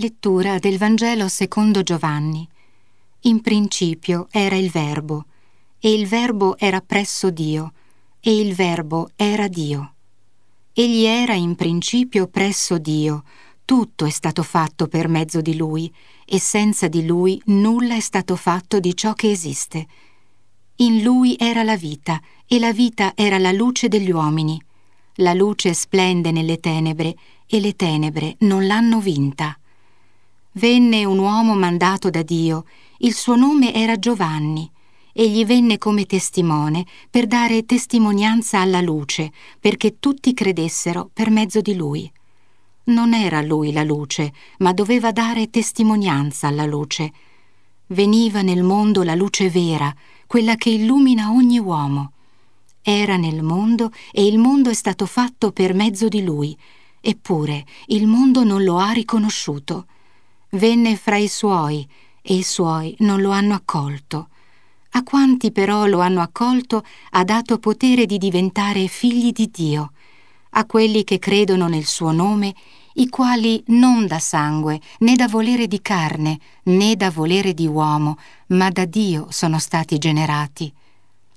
Lettura del Vangelo secondo Giovanni. In principio era il Verbo, e il Verbo era presso Dio, e il Verbo era Dio. Egli era in principio presso Dio, tutto è stato fatto per mezzo di Lui, e senza di Lui nulla è stato fatto di ciò che esiste. In Lui era la vita, e la vita era la luce degli uomini. La luce splende nelle tenebre, e le tenebre non l'hanno vinta. Venne un uomo mandato da Dio, il suo nome era Giovanni. Egli venne come testimone per dare testimonianza alla luce, perché tutti credessero per mezzo di lui. Non era lui la luce, ma doveva dare testimonianza alla luce. Veniva nel mondo la luce vera, quella che illumina ogni uomo. Era nel mondo e il mondo è stato fatto per mezzo di lui, eppure il mondo non lo ha riconosciuto. Venne fra i suoi e i suoi non lo hanno accolto. A quanti però lo hanno accolto ha dato potere di diventare figli di Dio, a quelli che credono nel suo nome, i quali non da sangue, né da volere di carne, né da volere di uomo, ma da Dio sono stati generati.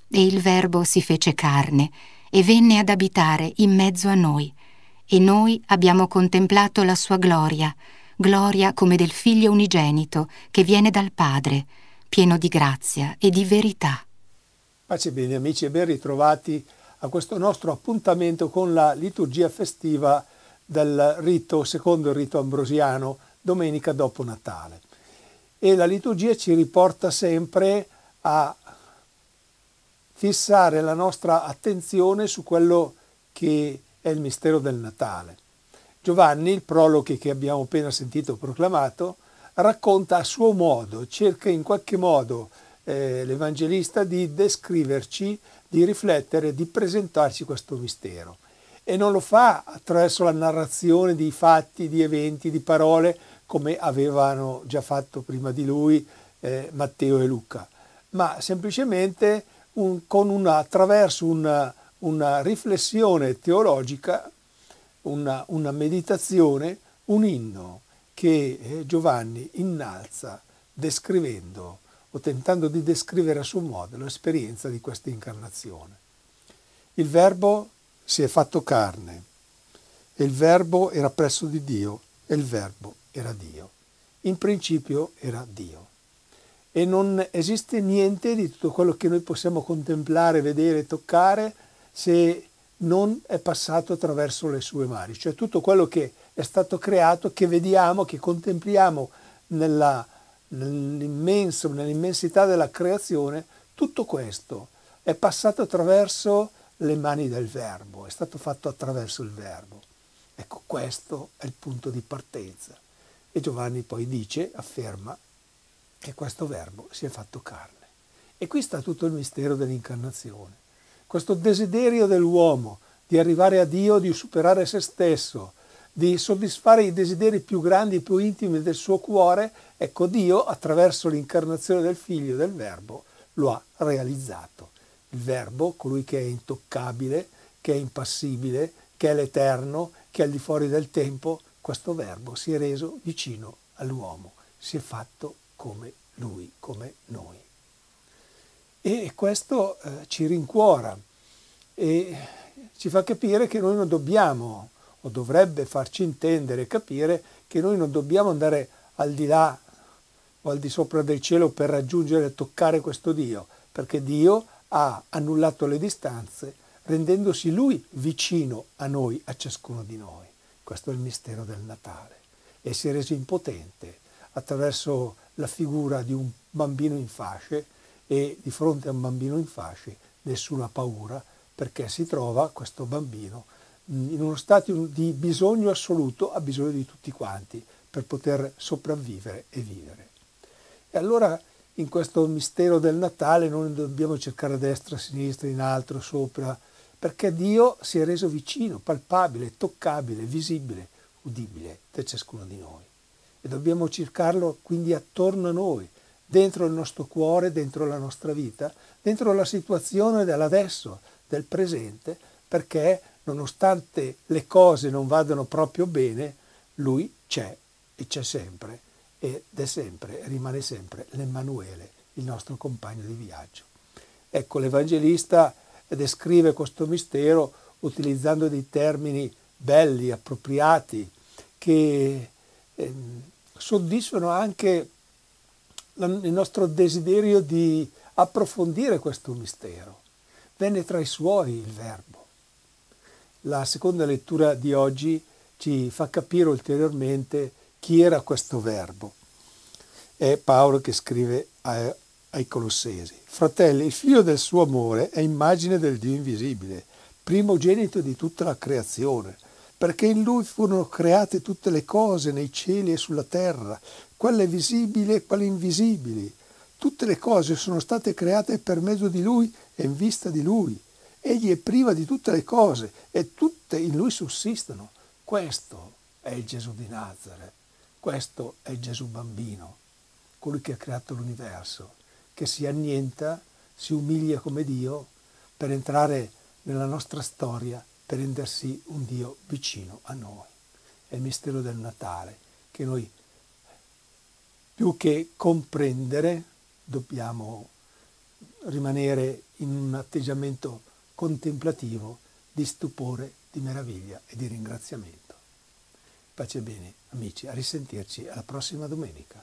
E il Verbo si fece carne e venne ad abitare in mezzo a noi, e noi abbiamo contemplato la sua gloria, gloria come del figlio unigenito che viene dal Padre, pieno di grazia e di verità. Pace bene amici e ben ritrovati a questo nostro appuntamento con la liturgia festiva del rito, secondo il rito ambrosiano, domenica dopo Natale. E la liturgia ci riporta sempre a fissare la nostra attenzione su quello che è il mistero del Natale. Giovanni, il prologo che abbiamo appena sentito proclamato, racconta a suo modo, cerca in qualche modo eh, l'Evangelista di descriverci, di riflettere, di presentarci questo mistero. E non lo fa attraverso la narrazione di fatti, di eventi, di parole, come avevano già fatto prima di lui eh, Matteo e Luca, ma semplicemente un, una, attraverso una, una riflessione teologica una, una meditazione, un inno che eh, Giovanni innalza descrivendo o tentando di descrivere a suo modo l'esperienza di questa incarnazione. Il Verbo si è fatto carne e il Verbo era presso di Dio e il Verbo era Dio. In principio era Dio. E non esiste niente di tutto quello che noi possiamo contemplare, vedere, toccare se non è passato attraverso le sue mani, cioè tutto quello che è stato creato, che vediamo, che contempliamo nella, nell'immensità della creazione, tutto questo è passato attraverso le mani del Verbo, è stato fatto attraverso il Verbo. Ecco, questo è il punto di partenza. E Giovanni poi dice, afferma, che questo Verbo si è fatto carne. E qui sta tutto il mistero dell'incarnazione questo desiderio dell'uomo di arrivare a Dio, di superare se stesso, di soddisfare i desideri più grandi e più intimi del suo cuore, ecco Dio attraverso l'incarnazione del figlio del Verbo lo ha realizzato. Il Verbo, colui che è intoccabile, che è impassibile, che è l'eterno, che è al di fuori del tempo, questo Verbo si è reso vicino all'uomo, si è fatto come lui, come noi. E questo eh, ci rincuora e ci fa capire che noi non dobbiamo, o dovrebbe farci intendere e capire che noi non dobbiamo andare al di là o al di sopra del cielo per raggiungere e toccare questo Dio, perché Dio ha annullato le distanze rendendosi Lui vicino a noi, a ciascuno di noi. Questo è il mistero del Natale. E si è reso impotente attraverso la figura di un bambino in fasce e di fronte a un bambino in fasce nessuna paura perché si trova questo bambino in uno stato di bisogno assoluto, ha bisogno di tutti quanti per poter sopravvivere e vivere. E allora in questo mistero del Natale non dobbiamo cercare a destra, a sinistra, in alto, sopra, perché Dio si è reso vicino, palpabile, toccabile, visibile, udibile da ciascuno di noi. E dobbiamo cercarlo quindi attorno a noi, dentro il nostro cuore, dentro la nostra vita, dentro la situazione dell'adesso, del presente, perché nonostante le cose non vadano proprio bene, lui c'è e c'è sempre ed è sempre, rimane sempre l'Emmanuele, il nostro compagno di viaggio. Ecco, l'Evangelista descrive questo mistero utilizzando dei termini belli, appropriati, che eh, soddisfano anche il nostro desiderio di approfondire questo mistero. Venne tra i suoi il Verbo. La seconda lettura di oggi ci fa capire ulteriormente chi era questo Verbo. È Paolo che scrive ai Colossesi. Fratelli, il figlio del suo amore è immagine del Dio invisibile, primogenito di tutta la creazione, perché in lui furono create tutte le cose nei cieli e sulla terra, quelle visibili e quelle invisibili. Tutte le cose sono state create per mezzo di lui e in vista di lui. Egli è priva di tutte le cose e tutte in lui sussistono. Questo è il Gesù di Nazareth, questo è Gesù bambino, colui che ha creato l'universo, che si annienta, si umilia come Dio per entrare nella nostra storia per rendersi un Dio vicino a noi. È il mistero del Natale che noi più che comprendere dobbiamo rimanere in un atteggiamento contemplativo di stupore, di meraviglia e di ringraziamento. Pace bene, amici, a risentirci alla prossima domenica.